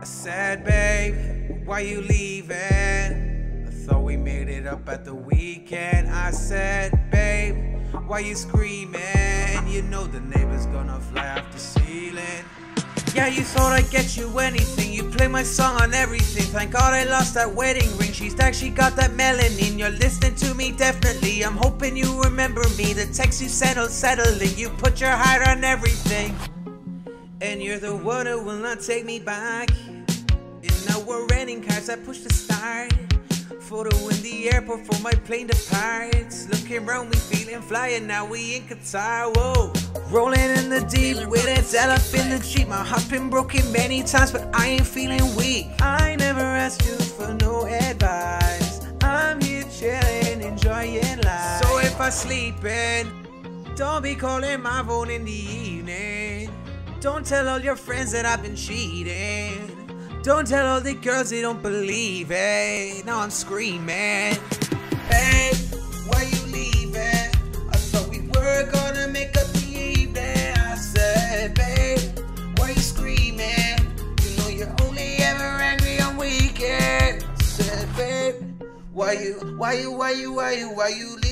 I said, babe, why you leaving? I thought we made it up at the weekend. I said, babe, why you screaming? You know the neighbor's gonna fly off the ceiling. Yeah, you thought I'd get you anything. You play my song on everything. Thank God I lost that wedding ring. She's actually got that melanin. You're listening to me definitely. I'm hoping you remember me. The text you sent settle it. You put your heart on everything. And you're the one who will not take me back. Now we're renting cars. I push the start. Photo in the airport for my plane to departs. Looking around we feeling flying. Now we in Qatar. Whoa. Rolling in the deep with it, dead up in the Jeep. My heart's been broken many times, but I ain't feeling weak. I never asked you for no advice. I'm here chilling, enjoying life. So if I sleep in, don't be calling my phone in the evening. Don't tell all your friends that I've been cheating. Don't tell all the girls they don't believe it. Now I'm screaming. Hey, why you leaving? I thought we were gonna make up the evening. I said, babe, why you screaming? You know you're only ever angry on weekends. I said, babe, why you, why you, why you, why you, why you leaving?